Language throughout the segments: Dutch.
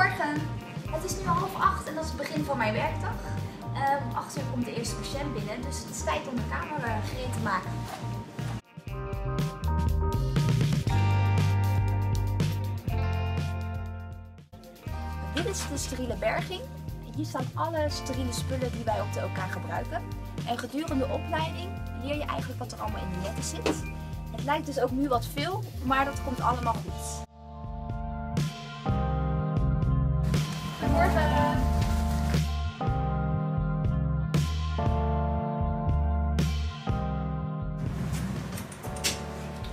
Goedemorgen. Het is nu half acht en dat is het begin van mijn werkdag. Ehm, Om acht uur komt de eerste patiënt binnen, dus het is tijd om de kamer eh, gereed te maken. Dit is de steriele berging. Hier staan alle steriele spullen die wij op de OK gebruiken. En gedurende de opleiding leer je eigenlijk wat er allemaal in de netten zit. Het lijkt dus ook nu wat veel, maar dat komt allemaal goed.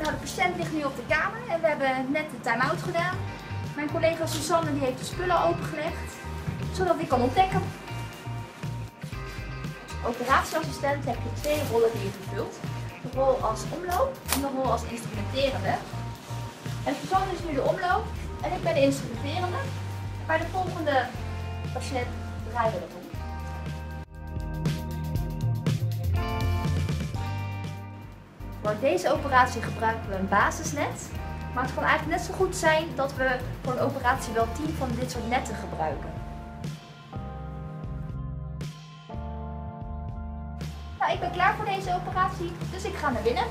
Nou, de patiënt ligt nu op de kamer en we hebben net de time-out gedaan. Mijn collega Suzanne die heeft de spullen opengelegd, zodat ik kan ontdekken. Als operatieassistent heb je twee rollen die je vervult. De rol als omloop en de rol als instrumenterende. En Suzanne is nu de omloop en ik ben de instrumenterende. Bij de volgende patiënt draaien we dat om. Voor deze operatie gebruiken we een basisnet. Maar het kan eigenlijk net zo goed zijn dat we voor een operatie wel 10 van dit soort netten gebruiken. Nou, ik ben klaar voor deze operatie, dus ik ga naar binnen.